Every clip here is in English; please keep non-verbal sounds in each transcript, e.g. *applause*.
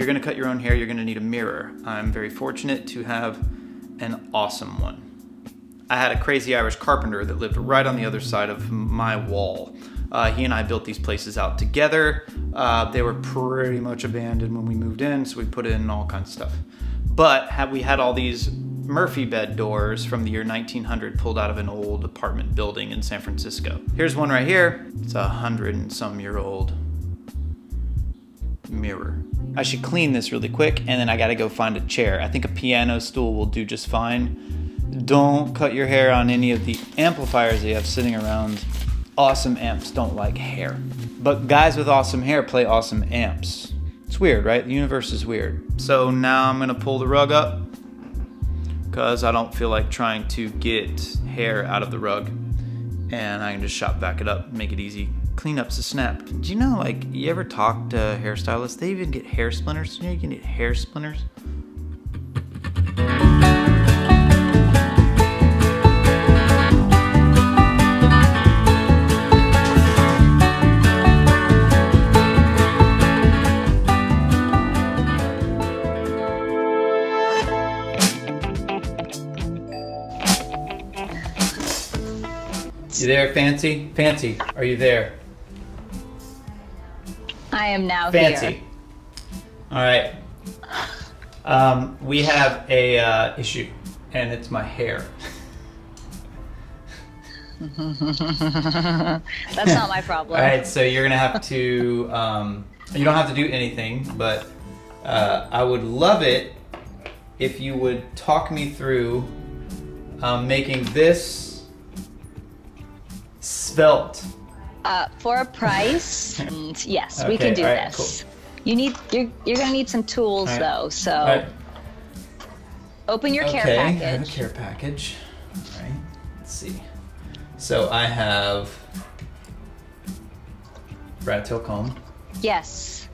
you're gonna cut your own hair, you're gonna need a mirror. I'm very fortunate to have an awesome one. I had a crazy Irish carpenter that lived right on the other side of my wall. Uh, he and I built these places out together. Uh, they were pretty much abandoned when we moved in, so we put in all kinds of stuff. But we had all these Murphy bed doors from the year 1900 pulled out of an old apartment building in San Francisco. Here's one right here. It's a hundred and some year old mirror. I should clean this really quick and then I gotta go find a chair. I think a piano stool will do just fine. Don't cut your hair on any of the amplifiers you have sitting around. Awesome amps don't like hair. But guys with awesome hair play awesome amps. It's weird, right? The universe is weird. So now I'm gonna pull the rug up because I don't feel like trying to get hair out of the rug. And I can just shop back it up, make it easy. Cleanup's a snap. Do you know, like, you ever talk to hairstylists? They even get hair splinters. You know, you can get hair splinters. You there, Fancy? Fancy, are you there? I am now Fancy. here. All right. Um, we have a uh, issue, and it's my hair. *laughs* That's not my problem. All right, so you're gonna have to. Um, you don't have to do anything, but uh, I would love it if you would talk me through um, making this svelte. Uh, for a price, *laughs* yes, we can do right, this. You need you're, you're gonna need some tools right. though. So right. open your care package. okay, I have a package. care package. All right. Let's see. So I have rat tail comb. Yes,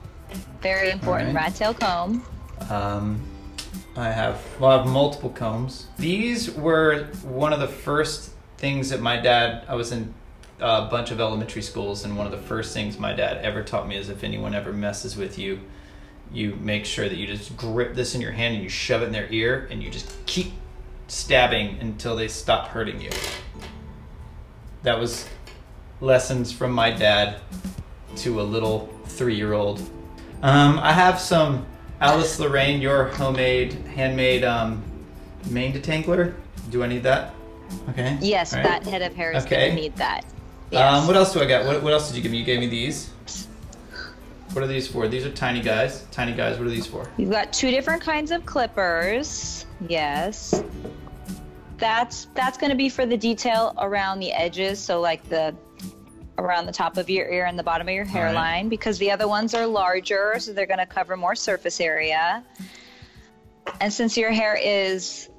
very important. right. Rat tail comb. Um, I have well, I have multiple combs. These were one of the first things that my dad. I was in a bunch of elementary schools, and one of the first things my dad ever taught me is if anyone ever messes with you, you make sure that you just grip this in your hand and you shove it in their ear, and you just keep stabbing until they stop hurting you. That was lessons from my dad to a little three-year-old. Um, I have some Alice Lorraine, your homemade, handmade um, mane detangler. Do I need that? Okay. Yes, right. that head of hair is Okay. gonna need that. Yes. Um, what else do I got? What, what else did you give me? You gave me these. What are these for? These are tiny guys. Tiny guys. What are these for? You've got two different kinds of clippers. Yes. That's that's going to be for the detail around the edges, so like the around the top of your ear and the bottom of your right. hairline because the other ones are larger, so they're going to cover more surface area. And since your hair is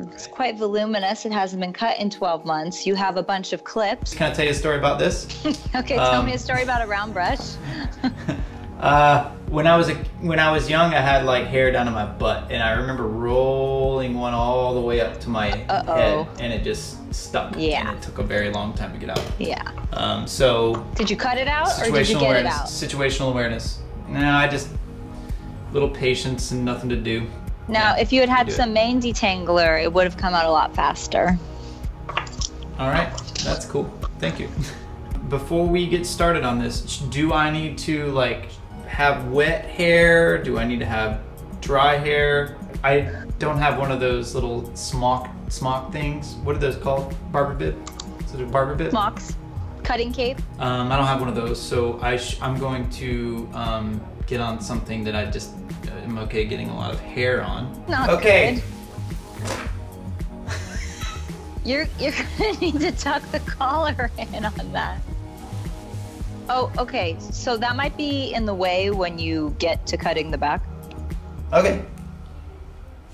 it's quite voluminous, it hasn't been cut in 12 months. You have a bunch of clips. Can I tell you a story about this? *laughs* Okay, tell Um, me a story about a round brush. *laughs* Uh, when I was a when I was young, I had like hair down to my butt, and I remember rolling one all the way up to my Uh-oh. head, and it just stuck. Yeah. And it took a very long time to get out. Yeah. Um, so Did you cut it out or did you situational get it awareness. out? Situational awareness. No, I just little patience and nothing to do. Now, Yeah, if you had had it. some mane detangler, it would have come out a lot faster. All right, that's cool. Thank you. *laughs* Before we get started on this, do I need to like have wet hair? Do I need to have dry hair? I don't have one of those little smock smock things. What are those called? Barber bib? Is it a barber bib? Smocks, cutting cape. Um, I don't have one of those, so I sh- I'm going to um, get on something that I just am okay getting a lot of hair on. Not okay. good. *laughs* You're you're *laughs* gonna need to tuck the collar in on that. Oh, okay. So that might be in the way when you get to cutting the back. Okay.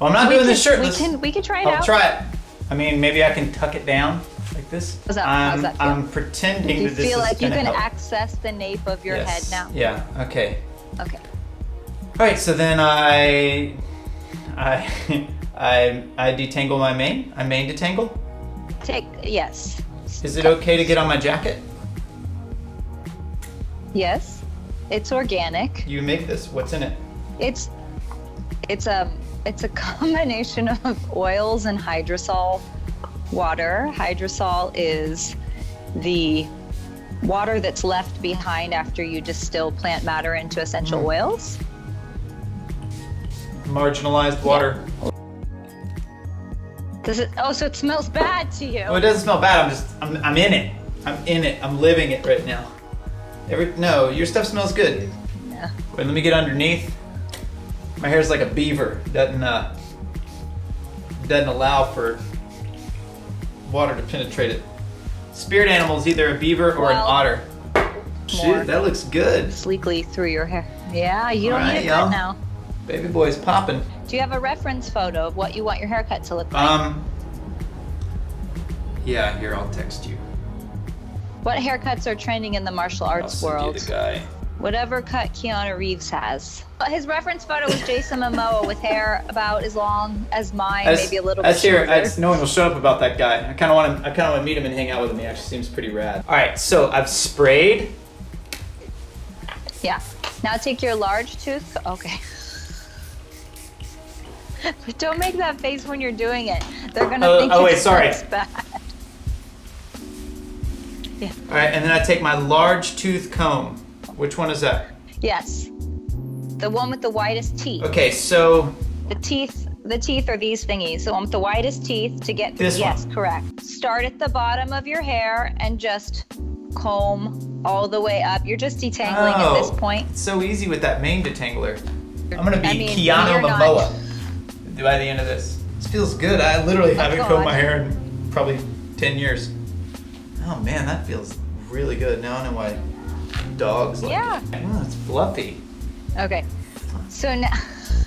Well, I'm not we doing can, this shirt. We can we can try it I'll out. try it. I mean, maybe I can tuck it down like this. How's that- I'm, how's that feel? I'm pretending Do you that this feel is like you can help. access the nape of your Yes. head now? Yeah. Okay. Okay. All right. So then I, I, *laughs* I, I detangle my mane. I mane detangle. Take yes. Is it okay to get on my jacket? Yes. It's organic. You make this. What's in it? It's it's a it's a *laughs* combination of oils and hydrosol water. Hydrosol is the water that's left behind after you distill plant matter into essential Mm. oils. Marginalized water. Does it? Oh, so it smells bad to you. Oh, it doesn't smell bad. I'm just, I'm, I'm in it. I'm in it. I'm living it right now. Every, no, your stuff smells good. Yeah. Wait, let me get underneath. My hair's like a beaver. Doesn't, uh, doesn't allow for water to penetrate it. Spirit animal is either a beaver or an otter. more. Shit, that looks good. Sleekly through your hair. Yeah, you don't Alright, need a cut now. Baby boy's popping. Do you have a reference photo of what you want your haircut to look like? Um. Yeah, here I'll text you. what haircuts are trending in the martial arts I'll arts send you world? the guy. Whatever cut Keanu Reeves has. His reference photo was Jason Momoa with hair about as long as mine, just- maybe a little I bit just hear, shorter. I just, no one will shut up about that guy. I kind of want to. I kind of want to meet him and hang out with him. He actually seems pretty rad. All right, so I've sprayed. Yeah. Now take your large tooth. Okay. but *laughs* don't make that face when you're doing it. They're gonna Oh, think oh, it wait, sorry. bad. *laughs* All right, and then I take my large tooth comb. Which one is that? Yes. The one with the widest teeth. Okay, so The teeth. The teeth are these thingies. The one with the widest teeth to get. This yes, one. correct. Start at the bottom of your hair and just comb all the way up. You're just detangling at this Oh, point. It's so easy with that mane detangler. I'm gonna be I mean, Keanu you're not- Momoa by the end of this. This feels good. I literally Oh, haven't God. combed my hair in probably 10 years. Oh man, that feels really good. Now I know why dogs like Yeah. Oh, it's fluffy. Okay. So now. *laughs*